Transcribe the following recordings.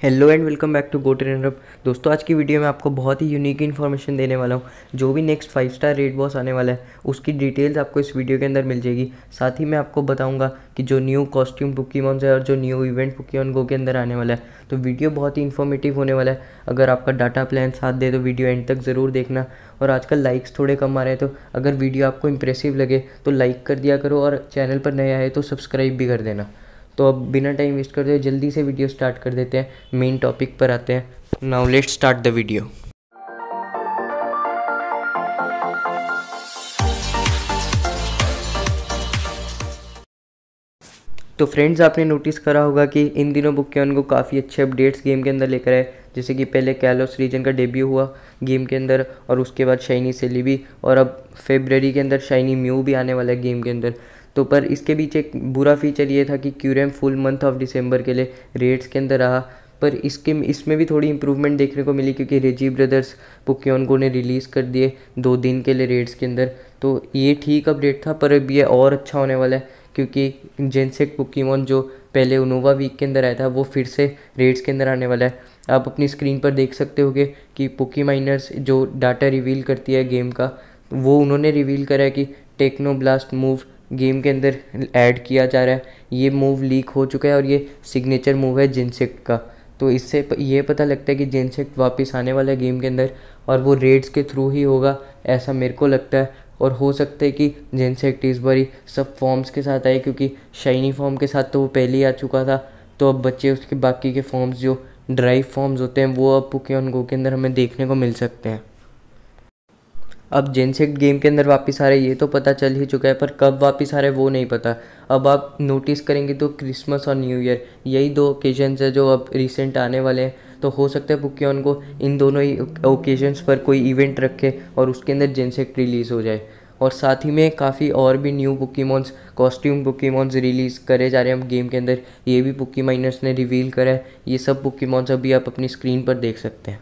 Hello and welcome back to go trainer दोस्तों, आज की वीडियो में आपको बहुत ही यूनिक इन्फॉर्मेशन देने वाला हूँ। जो भी next five star raid boss आने वाला है, उसकी डिटेल्स आपको इस वीडियो के अंदर मिल जाएगी। साथ ही मैं आपको बताऊँगा कि जो न्यू कॉस्ट्यूम पुकीमॉन्स है और जो न्यू इवेंट पुकीमॉन गो के अंदर आने वाला है तो वीडियो बहुत ही इन्फॉर्मेटिव होने वाला है। अगर आपका डाटा प्लान साथ दे तो वीडियो एंड तक ज़रूर देखना। और आजकल लाइक्स थोड़े कम आ रहे हैं तो अगर वीडियो आपको इंप्रेसिव लगे तो लाइक कर दिया करो। और चैनल पर नया आए तो सब्सक्राइब भी कर देना। तो अब बिना टाइम वेस्ट करते हुए जल्दी से वीडियो स्टार्ट कर देते हैं मेन टॉपिक पर आते हैं। Now let start the video तो फ्रेंड्स आपने नोटिस करा होगा कि इन दिनों बुक्यान को काफ़ी अच्छे अपडेट्स गेम के अंदर लेकर आए। जैसे कि पहले कैलोस रीजन का डेब्यू हुआ गेम के अंदर, और उसके बाद शाइनी सेली भी और अब फेबररी के अंदर शाइनी म्यू भी आने वाला है गेम के अंदर। तो पर इसके बीच एक बुरा फीचर ये था कि क्यूरेम फुल मंथ ऑफ़ दिसंबर के लिए रेट्स के अंदर रहा। पर इसके, इसमें भी थोड़ी इंप्रूवमेंट देखने को मिली क्योंकि रेजी ब्रदर्स पुक्योन को ने रिलीज़ कर दिए दो दिन के लिए रेट्स के अंदर। तो ये ठीक अपडेट था, पर अब ये और अच्छा होने वाला है क्योंकि जेनसेक पुकीमोन जो पहले उनोवा वीक के अंदर आया था, वो फिर से रेट्स के अंदर आने वाला है। आप अपनी स्क्रीन पर देख सकते होगे कि पुकी माइनर्स जो डाटा रिवील करती है गेम का, वो उन्होंने रिवील करा है कि टेक्नो ब्लास्ट मूव गेम के अंदर ऐड किया जा रहा है। ये मूव लीक हो चुका है और ये सिग्नेचर मूव है जिनसेक्ट का। तो इससे ये पता लगता है कि जिनसेक्ट वापस आने वाला है गेम के अंदर और वो रेड्स के थ्रू ही होगा, ऐसा मेरे को लगता है। और हो सकता है कि जिनसेक्ट इस बारी सब फॉर्म्स के साथ आए क्योंकि शाइनी फॉर्म के साथ तो वो पहले ही आ चुका था। तो अब बच्चे उसके बाकी के फॉर्म्स जो ड्राइव फॉर्म्स होते हैं, वो अब पुके गो के अंदर हमें देखने को मिल सकते हैं। अब जेनसेक्ट गेम के अंदर वापस आ रहे ये तो पता चल ही चुका है, पर कब वापस आ रहे वो नहीं पता। अब आप नोटिस करेंगे तो क्रिसमस और न्यू ईयर यही दो ओकेजन्स है जो अब रिसेंट आने वाले हैं। तो हो सकता है पुक्योन को इन दोनों ही ओकेजन्स पर कोई इवेंट रखे और उसके अंदर जेनसेक्ट रिलीज़ हो जाए। और साथ ही में काफ़ी और भी new Pokemons costume Pokemons release करे जा रहे हैं गेम के अंदर। ये भी बुकी माइनर्स ने रिवील करा है। ये सब बुकीमॉन्स अभी आप अपनी स्क्रीन पर देख सकते हैं।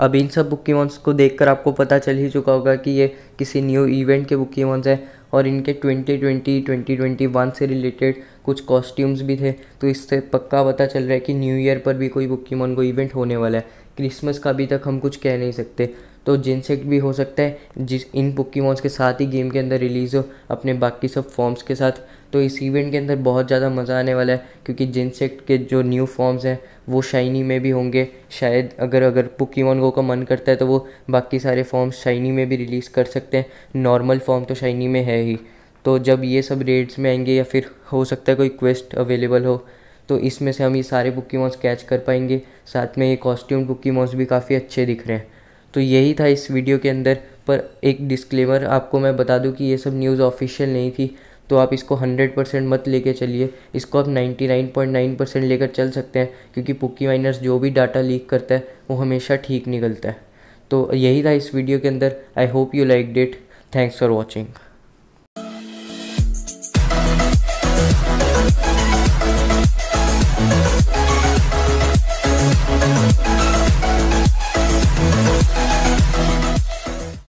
अब इन सब बुकीमॉन्स को देखकर आपको पता चल ही चुका होगा कि ये किसी न्यू इवेंट के बुकीमॉन्स हैं और इनके 2020 2021 से रिलेटेड कुछ कॉस्ट्यूम्स भी थे। तो इससे पक्का पता चल रहा है कि न्यू ईयर पर भी कोई बुकीमॉन को इवेंट होने वाला है। क्रिसमस का अभी तक हम कुछ कह नहीं सकते। तो जिनसेक्ट भी हो सकता है, जिस इन पोकीमॉन्स के साथ ही गेम के अंदर रिलीज़ हो, अपने बाकी सब फॉर्म्स के साथ। तो इस इवेंट के अंदर बहुत ज़्यादा मज़ा आने वाला है, क्योंकि जिनसेक्ट के जो न्यू फॉर्म्स हैं, वो शाइनी में भी होंगे। शायद अगर अगर पोकीमॉन गो का मन करता है तो वो बाकी सारे फॉर्म्स शाइनी में भी रिलीज़ कर सकते हैं। नॉर्मल फॉर्म तो शाइनी में है ही। तो जब ये सब रेड्स में आएँगे, या फिर हो सकता है कोई क्वेस्ट अवेलेबल हो तो इसमें से हम ये सारे बुकीमॉन्स कैच कर पाएँगे। साथ में ये कॉस्ट्यूम बुकीमॉन्स भी काफ़ी अच्छे दिख रहे हैं। तो यही था इस वीडियो के अंदर। पर एक डिस्क्लेमर आपको मैं बता दूँ कि ये सब न्यूज़ ऑफिशियल नहीं थी। तो आप इसको 100 परसेंट मत लेके चलिए। इसको आप 99.9 परसेंट लेकर चल सकते हैं, क्योंकि पुक्की माइनर्स जो भी डाटा लीक करता है, वो हमेशा ठीक निकलता है। तो यही था इस वीडियो के अंदर। I hope you like it thanks for watching